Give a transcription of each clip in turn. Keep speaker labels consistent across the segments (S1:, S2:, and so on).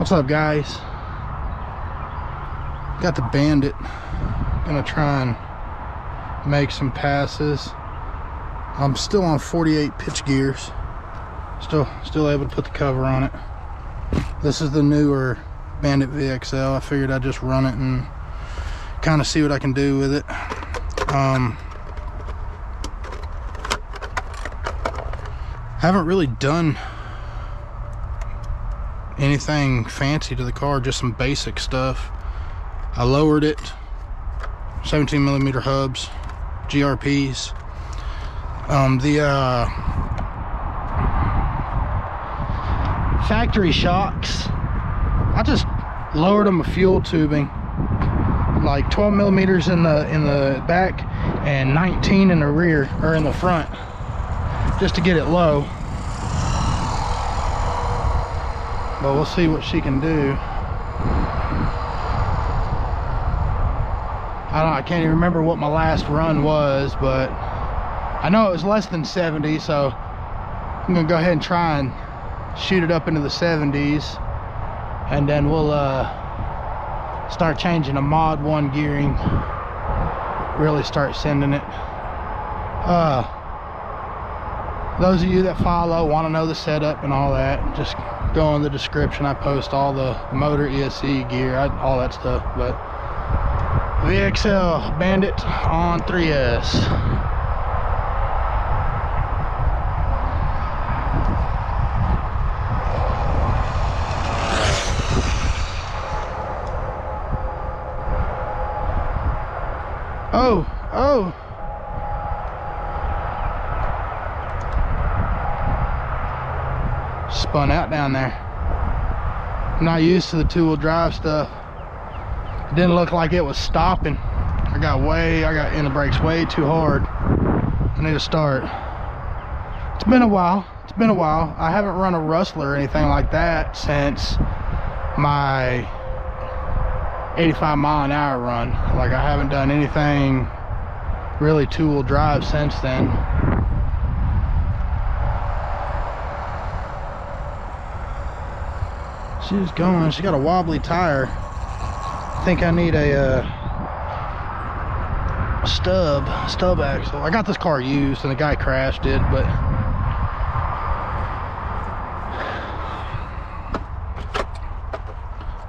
S1: What's up guys? Got the Bandit. Gonna try and make some passes. I'm still on 48 pitch gears. Still still able to put the cover on it. This is the newer Bandit VXL. I figured I'd just run it and kind of see what I can do with it. Um, haven't really done anything fancy to the car, just some basic stuff. I lowered it, 17 millimeter hubs, GRPs. Um, the uh, factory shocks, I just lowered them a fuel tubing, like 12 millimeters in the in the back and 19 in the rear or in the front, just to get it low. But we'll see what she can do. I don't I can't even remember what my last run was, but I know it was less than 70, so I'm gonna go ahead and try and shoot it up into the 70s and then we'll uh, start changing the mod 1 gearing. Really start sending it. Uh, those of you that follow want to know the setup and all that just go in the description. I post all the motor ESC gear, I, all that stuff. But VXL Bandit on 3S. Oh, oh. Spun out down there. I'm not used to the two-wheel drive stuff. It didn't look like it was stopping. I got way, I got in the brakes way too hard. I need to start. It's been a while. It's been a while. I haven't run a Rustler or anything like that since my 85 mile an hour run. Like I haven't done anything really two-wheel drive since then. She's going. She got a wobbly tire. I think I need a, uh, stub, stub axle. I got this car used and the guy crashed it, but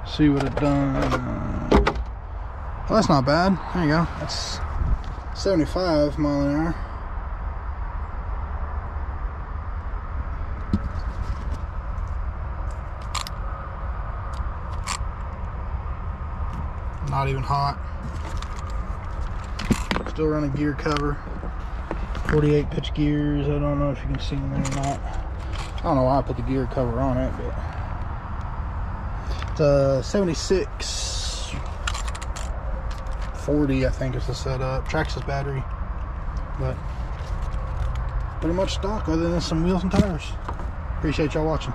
S1: see what it done. Well, that's not bad. There you go. That's 75 mile an hour. Not even hot. Still running gear cover. 48 pitch gears. I don't know if you can see them or not. I don't know why I put the gear cover on it, but it's a 76 40, I think is the setup. Traxxas battery, but pretty much stock other than some wheels and tires. Appreciate y'all watching.